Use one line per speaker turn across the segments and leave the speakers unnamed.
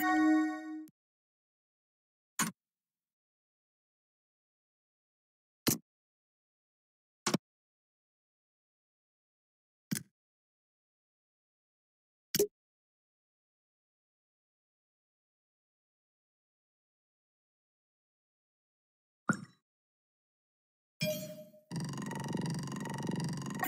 you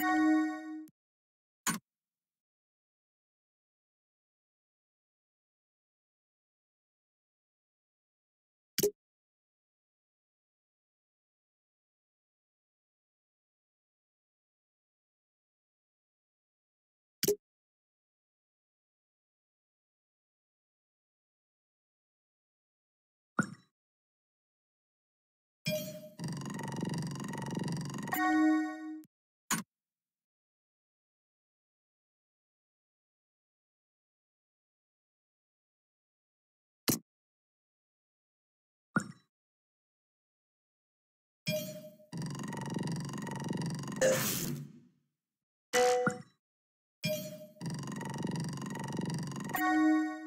you Thank you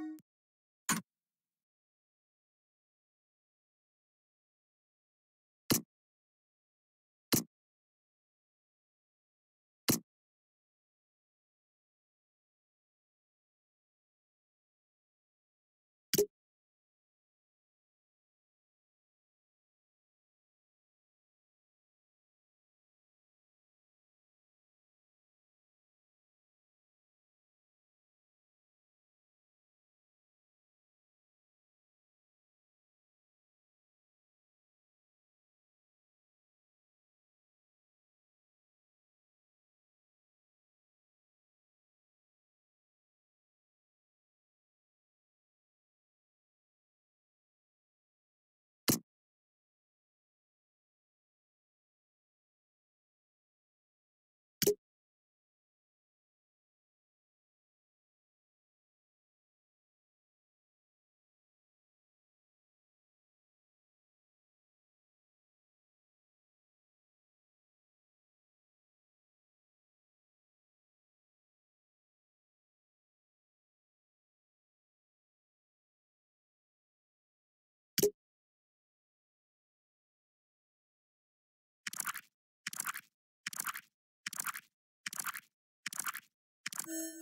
Mm-hmm.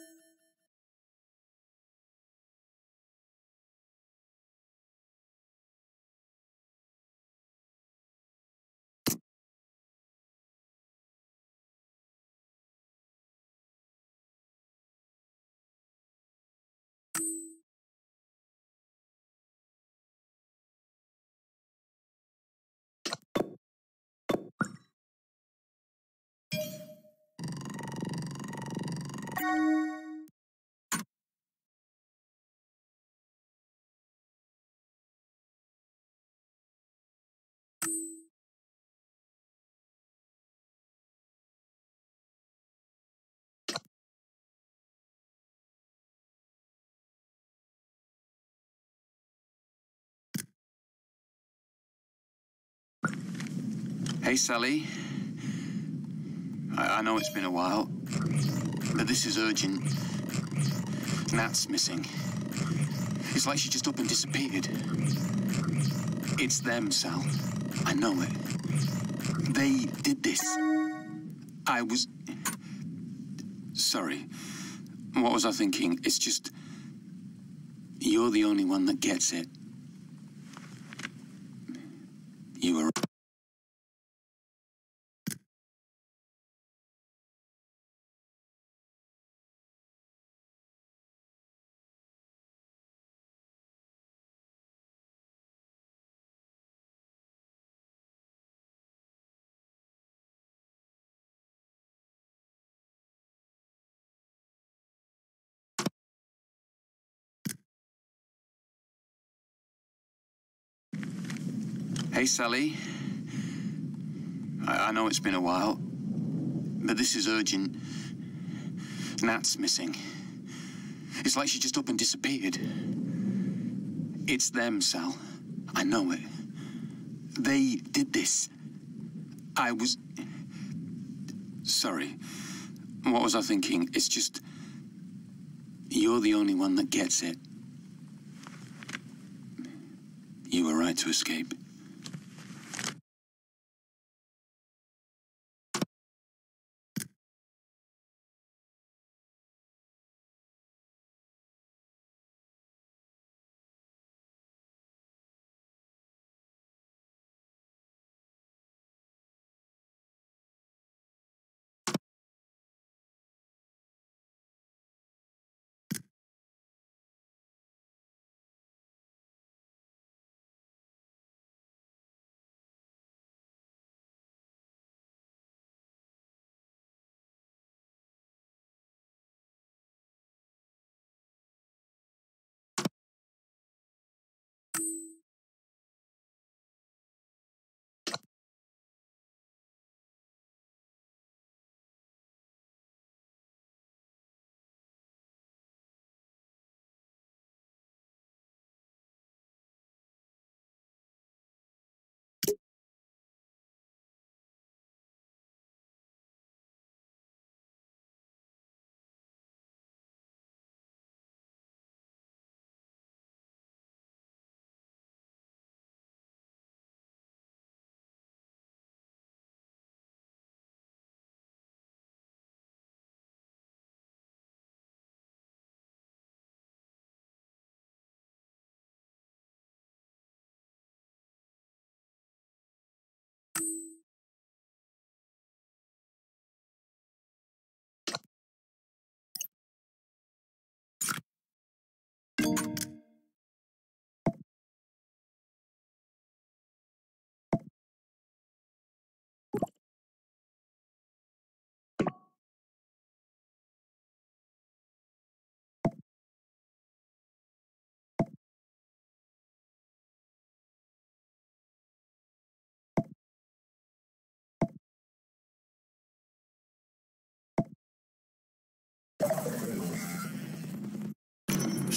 Hey, Sally. I, I know it's been a while, but this is urgent. Nat's missing. It's like she just up and disappeared. It's them, Sal. I know it. They did this. I was. Sorry. What was I thinking? It's just. You're the only one that gets it. Hey, Sally. I, I know it's been a while, but this is urgent. Nat's missing. It's like she just up and disappeared. It's them, Sal. I know it. They did this. I was. Sorry. What was I thinking? It's just. You're the only one that gets it. You were right to escape.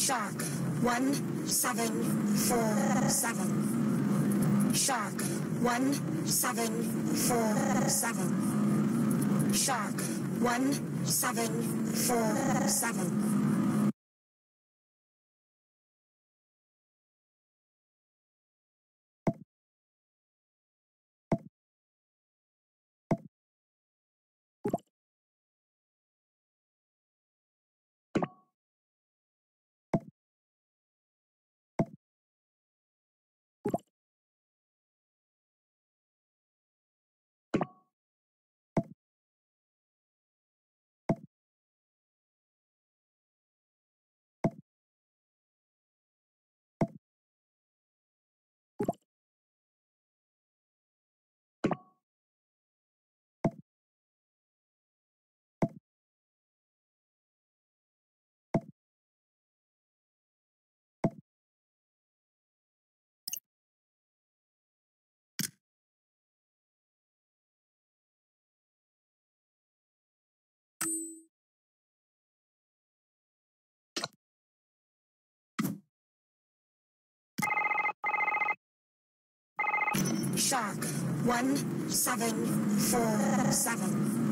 Shark 1747. Shark 1747. Shark 1747. Shark 1747.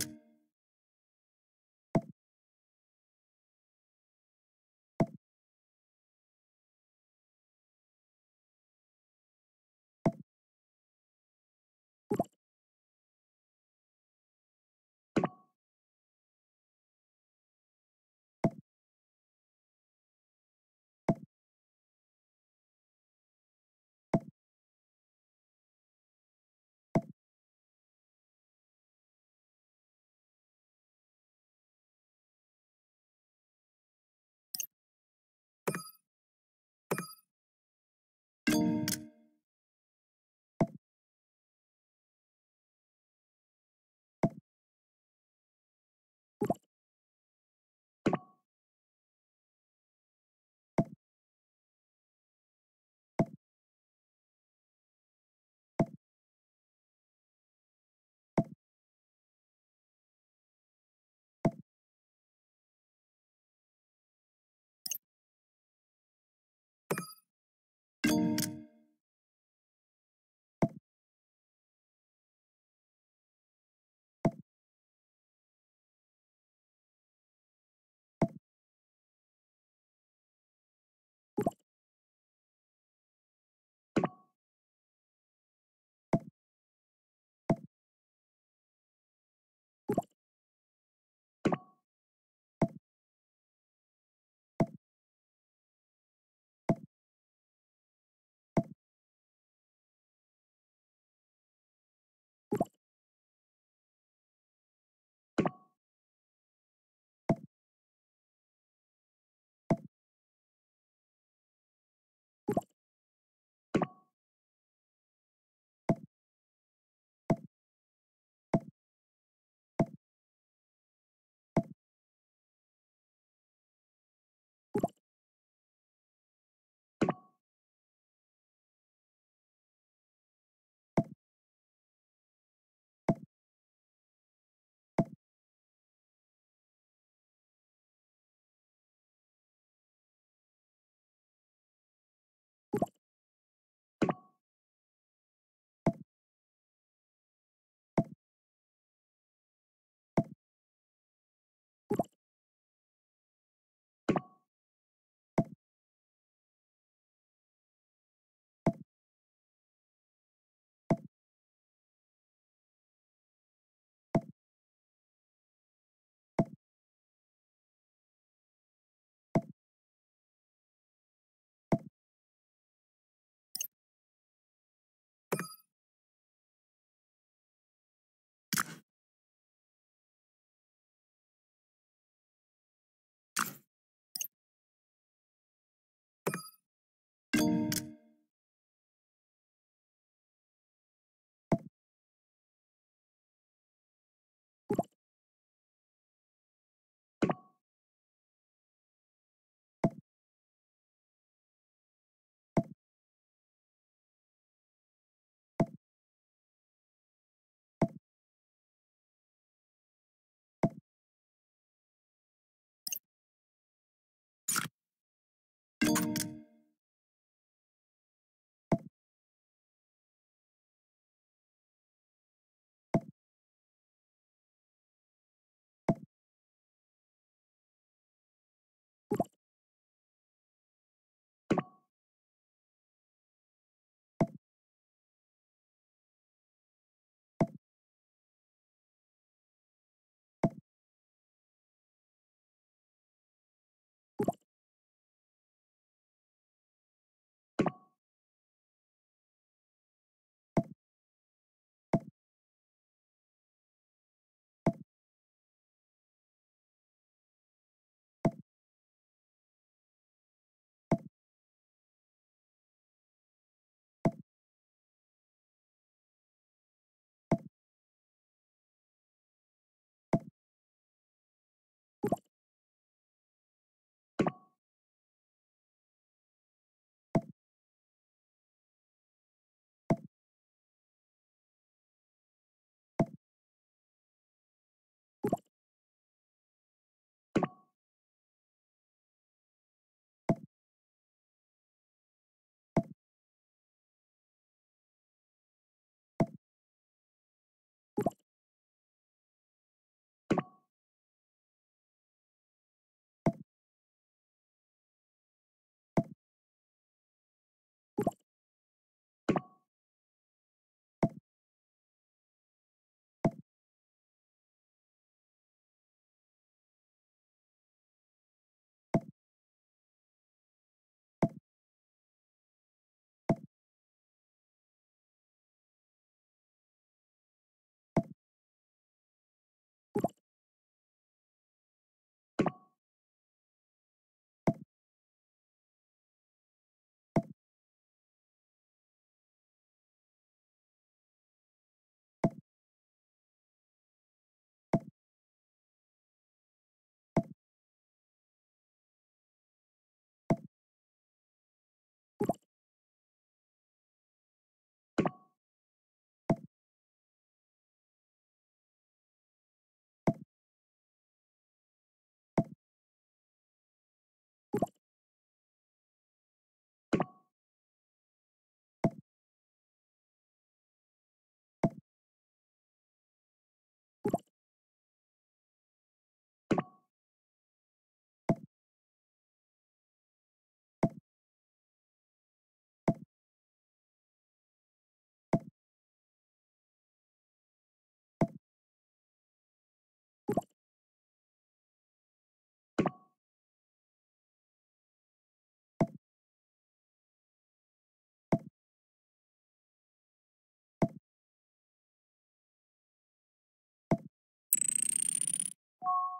you